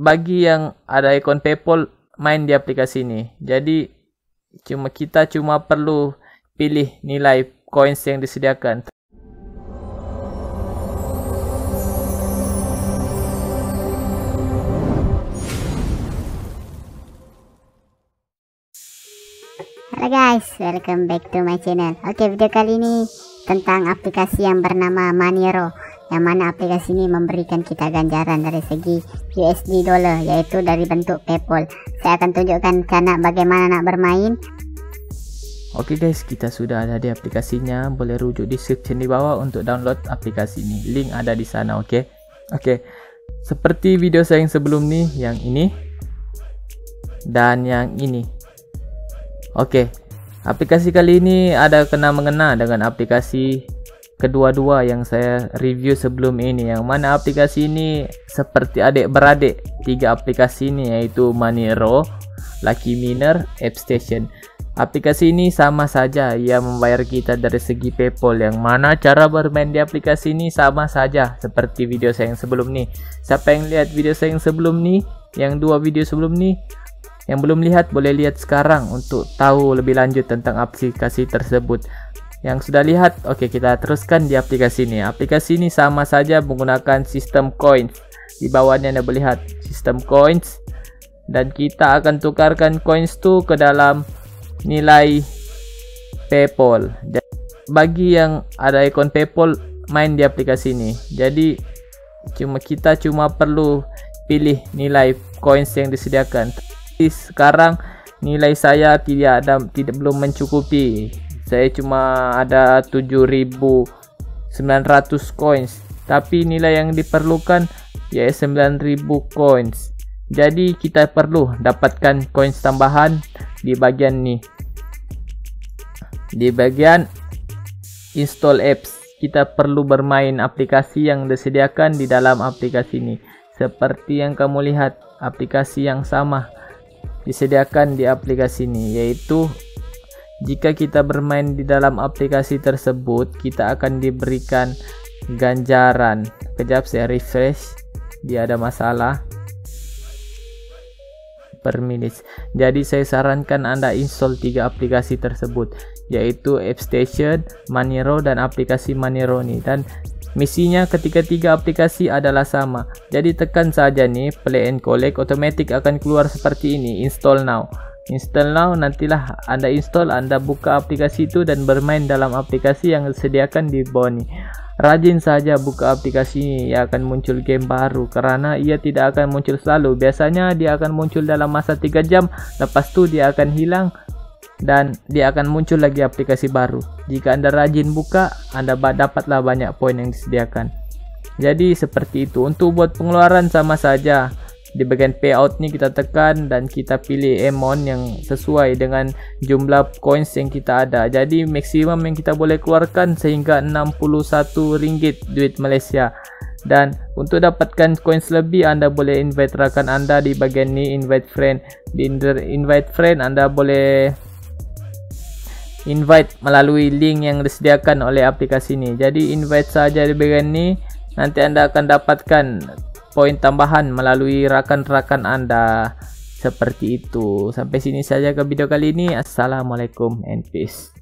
bagi yang ada ikon PayPal main di aplikasi ini. Jadi cuma kita cuma perlu pilih nilai coins yang disediakan. Halo guys, welcome back to my channel. Oke, video kali ini tentang aplikasi yang bernama Maniro. Yang mana aplikasi ini memberikan kita ganjaran dari segi USD dollar, yaitu dari bentuk PayPal. Saya akan tunjukkan cara bagaimana nak bermain. Oke guys, kita sudah ada di aplikasinya. Boleh rujuk di description di bawah untuk download aplikasi ini. Link ada di sana, oke? Oke. Seperti video saya yang sebelum nih, yang ini dan yang ini Oke, aplikasi kali ini ada kena mengena dengan aplikasi kedua-dua yang saya review sebelum ini. Yang mana aplikasi ini seperti adik-beradik tiga aplikasi ini yaitu Monero, Lucky Miner, AppStation. Aplikasi ini sama saja ia membayar kita dari segi PayPal yang mana cara bermain di aplikasi ini sama saja seperti video saya yang sebelum ini. Siapa yang lihat video saya yang sebelum ini, yang dua video sebelum ini yang belum lihat boleh lihat sekarang untuk tahu lebih lanjut tentang aplikasi tersebut. Yang sudah lihat, oke okay, kita teruskan di aplikasi ini. Aplikasi ini sama saja menggunakan sistem coins. Di bawahnya Anda boleh lihat sistem coins dan kita akan tukarkan coins itu ke dalam nilai PayPal. Bagi yang ada ikon PayPal main di aplikasi ini. Jadi cuma kita cuma perlu pilih nilai coins yang disediakan sekarang nilai saya tidak ada tidak belum mencukupi. Saya cuma ada 7900 coins. Tapi nilai yang diperlukan ya 9000 coins. Jadi kita perlu dapatkan coins tambahan di bagian ini. Di bagian install apps kita perlu bermain aplikasi yang disediakan di dalam aplikasi ini. Seperti yang kamu lihat aplikasi yang sama disediakan di aplikasi ini yaitu jika kita bermain di dalam aplikasi tersebut kita akan diberikan ganjaran. Kejap saya refresh. Dia ada masalah. Per minute. Jadi saya sarankan anda install tiga aplikasi tersebut yaitu AppStation, Manero dan aplikasi Manero ini. Dan Misinya ketika tiga aplikasi adalah sama. Jadi tekan saja nih play and collect otomatis akan keluar seperti ini install now. Install now nantilah Anda install Anda buka aplikasi itu dan bermain dalam aplikasi yang disediakan di bawah ini. Rajin saja buka aplikasi ini ia akan muncul game baru karena ia tidak akan muncul selalu. Biasanya dia akan muncul dalam masa 3 jam lepas tu dia akan hilang dan dia akan muncul lagi aplikasi baru. Jika Anda rajin buka, Anda dapatlah banyak poin yang disediakan. Jadi seperti itu. Untuk buat pengeluaran sama saja. Di bagian payout ni kita tekan dan kita pilih amount yang sesuai dengan jumlah coins yang kita ada. Jadi maksimum yang kita boleh keluarkan sehingga 61 ringgit duit Malaysia. Dan untuk dapatkan coins lebih anda boleh invite rakan anda di bagian ni invite friend. Di invite friend anda boleh invite melalui link yang disediakan oleh aplikasi ini. Jadi invite saja di bagian ini nanti anda akan dapatkan poin tambahan melalui rakan-rakan anda seperti itu. Sampai sini saja ke video kali ini. Assalamualaikum and peace.